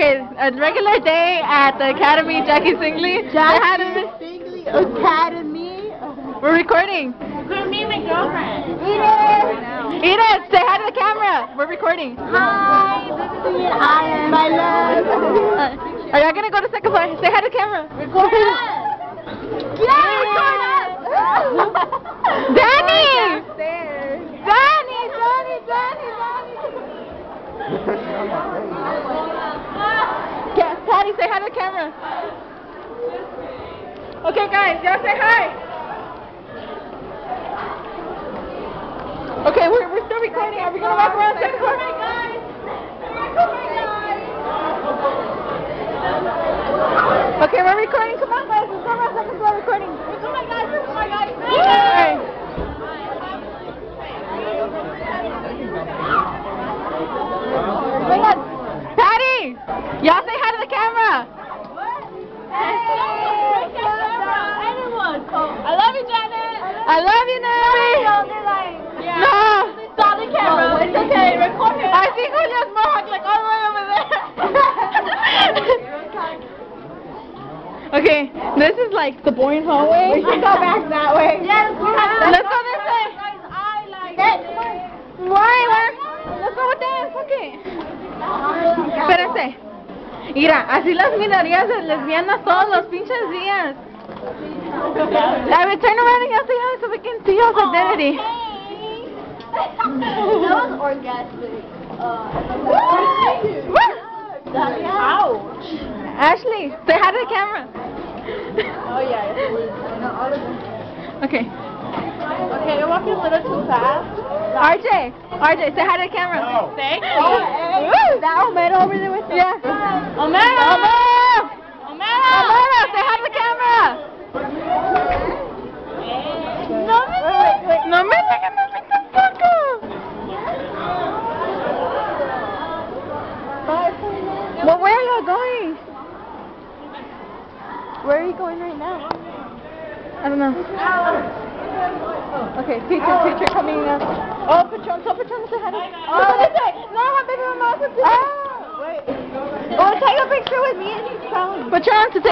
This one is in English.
Okay, a regular day at the Academy, Jackie Singley. Jackie a- Singley Academy. We're recording. With me and my girlfriend. Edith. Edith, say hi to the camera. We're recording. Hi, this is Edith. I am my love. Uh, are y'all gonna go to second floor? Say hi to the camera. Record Yeah, record us. Danny! Downstairs. Danny, Danny, Danny, Danny. Yeah, Patty, say hi to the camera. Okay, guys, y'all say hi. Okay, we're, we're still recording. Are we gonna walk around second floor? Okay, we're recording. Come on, guys. Let's go around second floor recording. Come on, guys. Come on, guys. Alright. Hang on. Patty! Y'all say hi to the camera. I love you, Janet. I love you, Naomi. Yeah. No. Stop the camera. No, it's okay. Record it. I see Julia's mohawk like all the way over there. okay, this is like the boring hallway. We should go back that way. Yes, we have Let's go this way. Guys, I like it. Why? Let's go with that. Okay. Espérense. Mira, así las mirarías de lesbianas todos los pinches días. I would turn around and y'all say hi so we can see y'all's identity. that was orgasmic. Uh, Ouch. Ashley, say hi to the camera. Oh, yeah. Okay. Okay, you're walking a little too fast. RJ, RJ, say hi to the camera. Thank Oh, you. hey, that Omega over there with the Yeah. Omega. Omar! you going? Where are you going right now? I don't know. Okay, teacher, teacher coming up. Oh, Patron, so Patron is ahead of. Oh, this way. No, I'm bigger than my Oh, wait. Oh, take a picture with me and Patron. Patron, to take